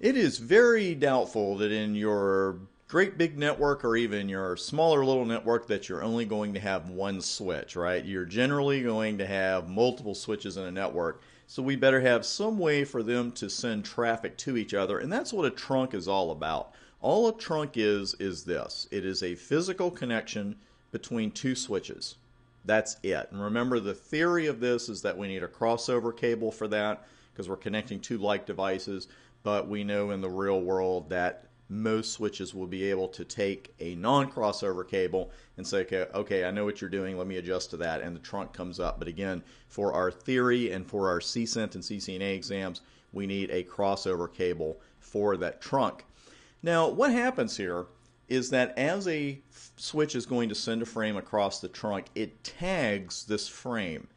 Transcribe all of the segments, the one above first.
It is very doubtful that in your great big network or even your smaller little network that you're only going to have one switch, right? You're generally going to have multiple switches in a network. So we better have some way for them to send traffic to each other. And that's what a trunk is all about. All a trunk is, is this it is a physical connection between two switches. That's it. And remember, the theory of this is that we need a crossover cable for that because we're connecting two like devices. But we know in the real world that most switches will be able to take a non crossover cable and say, okay, okay, I know what you're doing. Let me adjust to that. And the trunk comes up. But again, for our theory and for our CCENT and CCNA exams, we need a crossover cable for that trunk. Now, what happens here is that as a switch is going to send a frame across the trunk, it tags this frame.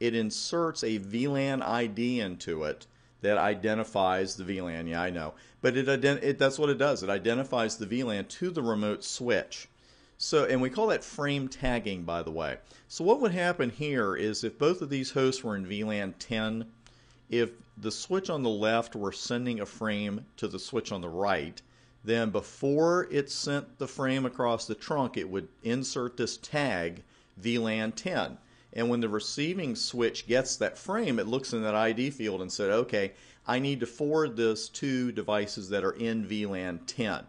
It inserts a VLAN ID into it that identifies the VLAN. Yeah, I know, but it, it that's what it does. It identifies the VLAN to the remote switch. So, and we call that frame tagging, by the way. So, what would happen here is if both of these hosts were in VLAN 10, if the switch on the left were sending a frame to the switch on the right, then before it sent the frame across the trunk, it would insert this tag VLAN 10. And when the receiving switch gets that frame, it looks in that ID field and said, okay, I need to forward this to devices that are in VLAN 10.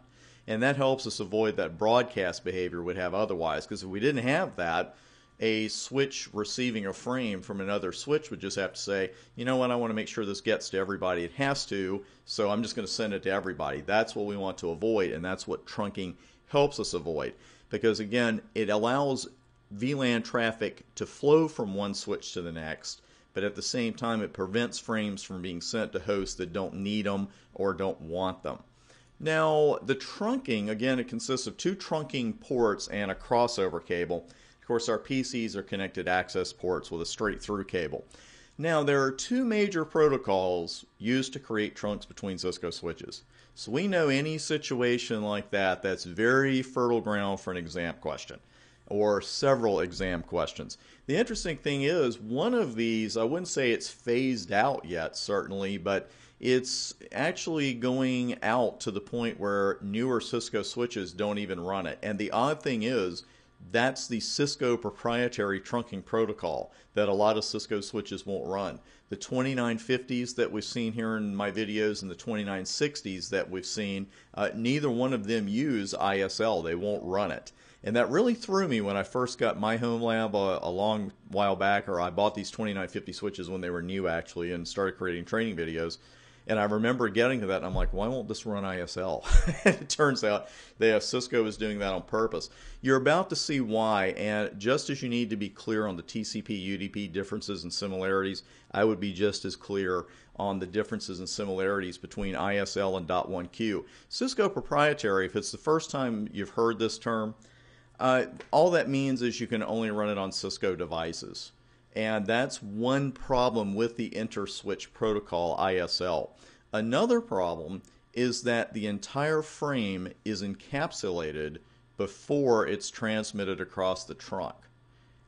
And that helps us avoid that broadcast behavior we'd have otherwise. Because if we didn't have that, a switch receiving a frame from another switch would just have to say, you know what, I want to make sure this gets to everybody. It has to, so I'm just going to send it to everybody. That's what we want to avoid, and that's what trunking helps us avoid. Because again, it allows VLAN traffic to flow from one switch to the next, but at the same time, it prevents frames from being sent to hosts that don't need them or don't want them. Now, the trunking, again, it consists of two trunking ports and a crossover cable. Of course, our PCs are connected access ports with a straight through cable. Now, there are two major protocols used to create trunks between Cisco switches. So we know any situation like that, that's very fertile ground for an exam question or several exam questions. The interesting thing is, one of these, I wouldn't say it's phased out yet, certainly, but it's actually going out to the point where newer Cisco switches don't even run it. And the odd thing is, that's the Cisco proprietary trunking protocol that a lot of Cisco switches won't run. The 2950s that we've seen here in my videos and the 2960s that we've seen, uh, neither one of them use ISL. They won't run it. And that really threw me when I first got my home lab a, a, long while back, or I bought these 2950 switches when they were new actually and started creating training videos. And I remember getting to that, and I'm like, why won't this run ISL? it turns out they Cisco is doing that on purpose. You're about to see why, and just as you need to be clear on the TCP UDP differences and similarities, I would be just as clear on the differences and similarities between ISL and .1Q. Cisco proprietary, if it's the first time you've heard this term, uh, all that means is you can only run it on Cisco devices. And that's one problem with the InterSwitch protocol ISL. Another problem is that the entire frame is encapsulated before it's transmitted across the trunk.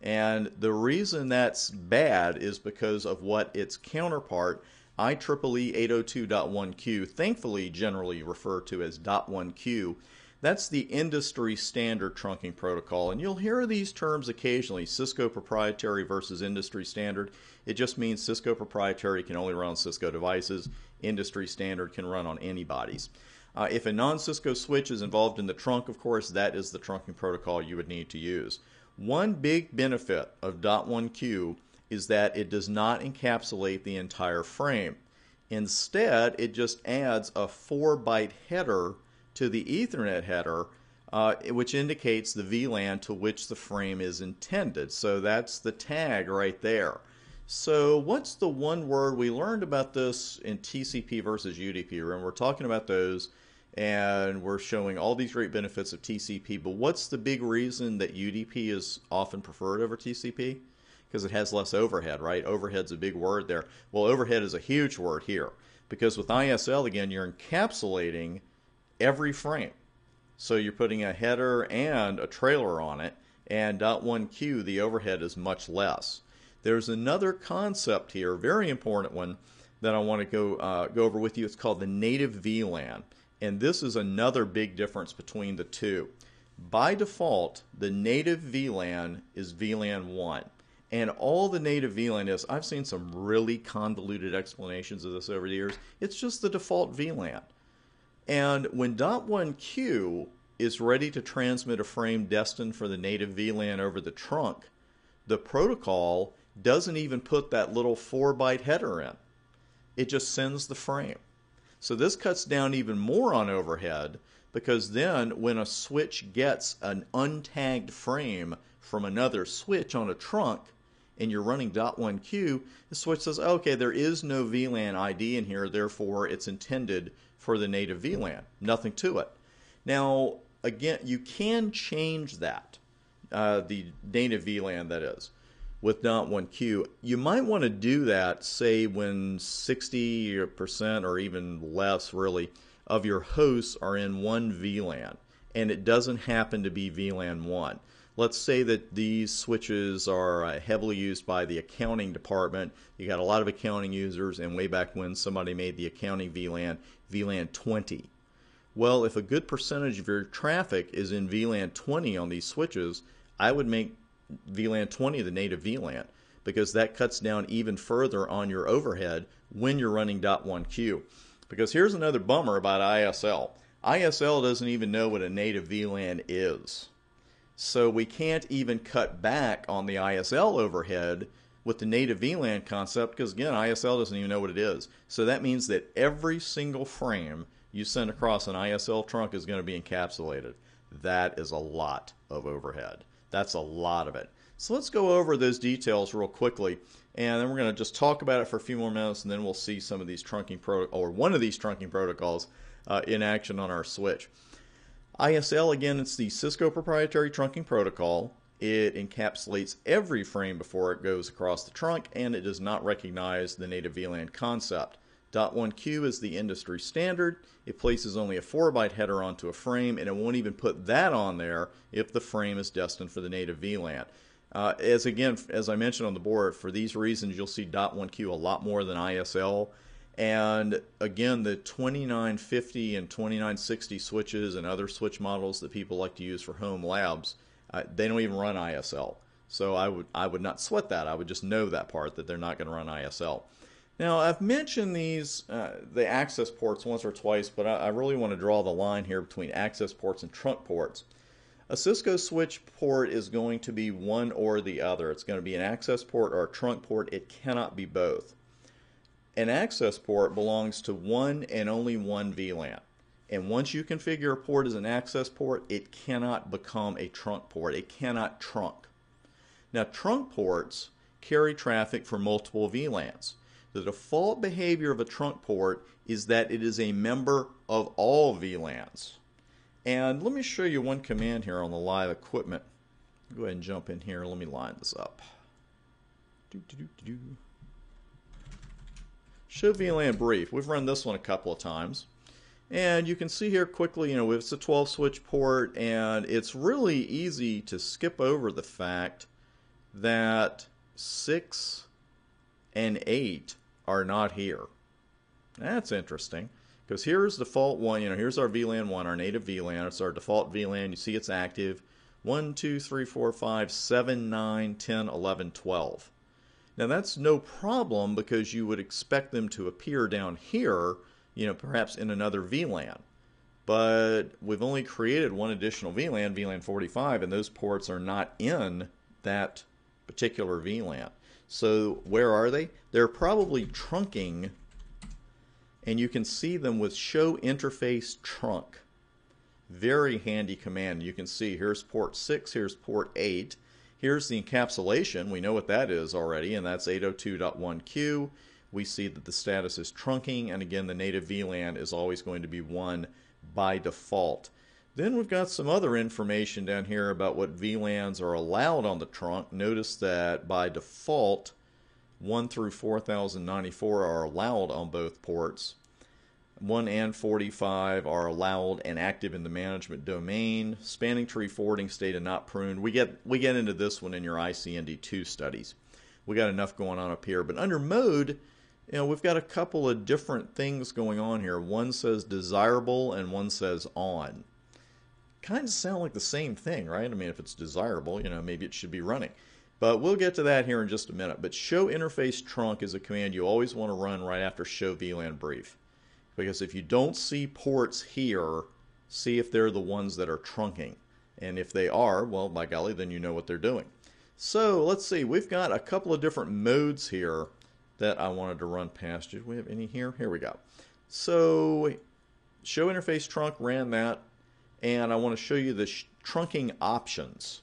And the reason that's bad is because of what its counterpart, IEEE 802.1q, thankfully generally referred to as .1q, that's the industry standard trunking protocol. And you'll hear these terms occasionally Cisco proprietary versus industry standard. It just means Cisco proprietary can only run on Cisco devices, industry standard can run on anybody's. Uh, if a non Cisco switch is involved in the trunk, of course, that is the trunking protocol you would need to use. One big benefit of .1Q is that it does not encapsulate the entire frame. Instead, it just adds a 4 byte header to the Ethernet header, uh, which indicates the VLAN to which the frame is intended. So that's the tag right there. So what's the one word we learned about this in TCP versus UDP? And we're talking about those and we're showing all these great benefits of TCP, but what's the big reason that UDP is often preferred over TCP? Because it has less overhead, right? Overhead's a big word there. Well, overhead is a huge word here because with ISL, again, you're encapsulating every frame. So you're putting a header and a trailer on it, and .1Q, the overhead is much less. There's another concept here, very important one, that I want to go uh, go over with you. It's called the native VLAN, and this is another big difference between the two. By default, the native VLAN is VLAN 1. And all the native VLAN is, I've seen some really convoluted explanations of this over the years. It's just the default VLAN. And when .1Q is ready to transmit a frame destined for the native VLAN over the trunk, the protocol doesn't even put that little 4 byte header in. It just sends the frame. So this cuts down even more on overhead because then when a switch gets an untagged frame from another switch on a trunk and you're running .1Q, the switch says, okay, there is no VLAN ID in here, therefore it's intended for the native VLAN. Nothing to it. Now, again, you can change that, uh, the native VLAN that is, with .1Q. You might want to do that, say, when 60% or even less, really, of your hosts are in one VLAN, and it doesn't happen to be VLAN 1. Let's say that these switches are uh, heavily used by the accounting department. You got a lot of accounting users, and way back when somebody made the accounting VLAN, VLAN 20. Well, if a good percentage of your traffic is in VLAN 20 on these switches, I would make VLAN 20 the native VLAN because that cuts down even further on your overhead when you're running .1Q. Because here's another bummer about ISL. ISL doesn't even know what a native VLAN is. So we can't even cut back on the ISL overhead with the native VLAN concept because, again, ISL doesn't even know what it is. So that means that every single frame you send across an ISL trunk is going to be encapsulated. That is a lot of overhead. That's a lot of it. So let's go over those details real quickly, and then we're going to just talk about it for a few more minutes, and then we'll see some of these trunking pro or one of these trunking protocols uh, in action on our switch. ISL again, it's the Cisco proprietary trunking protocol. It encapsulates every frame before it goes across the trunk, and it does not recognize the native VLAN concept. .1Q is the industry standard. It places only a 4 byte header onto a frame, and it won't even put that on there if the frame is destined for the native VLAN. Uh, as again, as I mentioned on the board, for these reasons, you'll see .1Q a lot more than ISL. And again, the 2950 and 2960 switches and other switch models that people like to use for home labs, uh, they don't even run ISL. So I would I would not sweat that. I would just know that part that they're not going to run ISL. Now I've mentioned these uh, the access ports once or twice, but I, I really want to draw the line here between access ports and trunk ports. A Cisco switch port is going to be one or the other. It's going to be an access port or a trunk port. It cannot be both. An access port belongs to one and only one VLAN. And once you configure a port as an access port, it cannot become a trunk port. It cannot trunk. Now, trunk ports carry traffic for multiple VLANs. The default behavior of a trunk port is that it is a member of all VLANs. And let me show you one command here on the live equipment. Go ahead and jump in here. Let me line this up. Show VLAN brief. We've run this one a couple of times. And you can see here quickly, you know, it's a 12 switch port, and it's really easy to skip over the fact that 6 and 8 are not here. That's interesting. Because here's default one, you know, here's our VLAN 1, our native VLAN. It's our default VLAN. You see it's active. 1, 2, 3, 4, 5, 7, 9, 10, 11, 12. Now that's no problem because you would expect them to appear down here, you know, perhaps in another VLAN. But we've only created one additional VLAN, VLAN 45, and those ports are not in that particular VLAN. So where are they? They're probably trunking and you can see them with show interface trunk. Very handy command. You can see here's port 6, here's port 8. Here's the encapsulation. We know what that is already, and that's 802.1q. We see that the status is trunking, and again, the native VLAN is always going to be 1 by default. Then we've got some other information down here about what VLANs are allowed on the trunk. Notice that by default, 1 through 4094 are allowed on both ports. 1 and 45 are allowed and active in the management domain. Spanning tree forwarding state and not pruned. We get we get into this one in your ICND2 studies. We got enough going on up here. But under mode, you know, we've got a couple of different things going on here. One says desirable and one says on. Kind of sound like the same thing, right? I mean, if it's desirable, you know, maybe it should be running. But we'll get to that here in just a minute. But show interface trunk is a command you always want to run right after show VLAN brief. Because if you don't see ports here, see if they're the ones that are trunking. And if they are, well, by golly, then you know what they're doing. So let's see, we've got a couple of different modes here that I wanted to run past you. Do we have any here? Here we go. So show interface trunk ran that, and I want to show you the trunking options.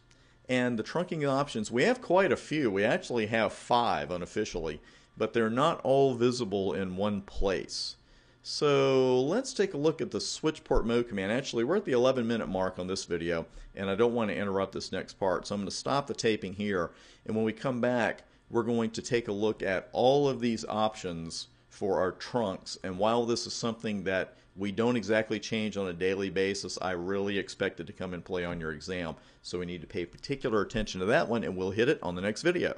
And the trunking options, we have quite a few. We actually have five unofficially, but they're not all visible in one place. So let's take a look at the switch port mode command. Actually, we're at the 11 minute mark on this video, and I don't want to interrupt this next part. So I'm going to stop the taping here, and when we come back, we're going to take a look at all of these options for our trunks. And while this is something that we don't exactly change on a daily basis, I really expect it to come and play on your exam. So we need to pay particular attention to that one, and we'll hit it on the next video.